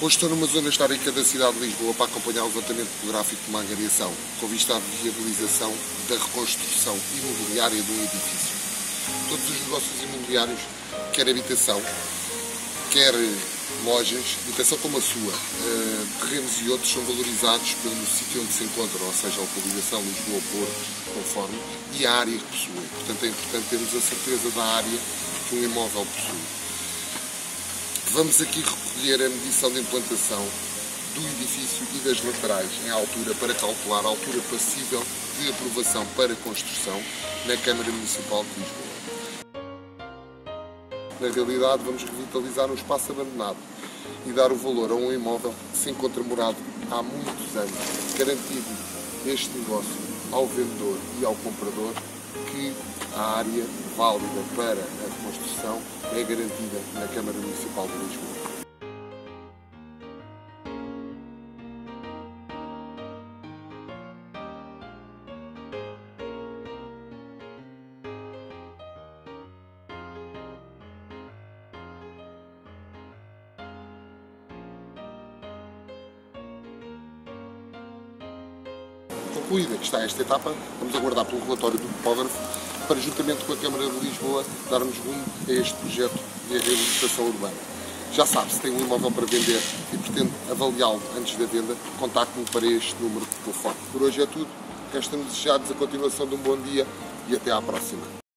Hoje estou numa zona histórica da cidade de Lisboa para acompanhar o levantamento fotográfico de uma angariação, com vista à viabilização da reconstrução imobiliária de um edifício. Todos os negócios imobiliários, quer habitação, quer lojas, habitação como a sua, eh, terrenos e outros são valorizados pelo sítio onde se encontram, ou seja, a localização Lisboa-Porto, conforme, e a área que possui. Portanto, é importante termos a certeza da área que um imóvel possui. Vamos aqui recolher a medição de implantação do edifício e das laterais em altura para calcular a altura passível de aprovação para construção na Câmara Municipal de Lisboa. Na realidade, vamos revitalizar um espaço abandonado e dar o valor a um imóvel que se encontra morado há muitos anos, garantindo este negócio ao vendedor e ao comprador que a área válida para a construção é garantida na Câmara Municipal de Lisboa. Concluída que está esta etapa, vamos aguardar pelo relatório do topógrafo para, juntamente com a Câmara de Lisboa, darmos rumo a este projeto de reabilitação urbana. Já sabe, se tem um imóvel para vender e pretende avaliá-lo antes da venda, contacte-me para este número de telefone. Por hoje é tudo. Resta-me desejar-vos a continuação de um bom dia e até à próxima.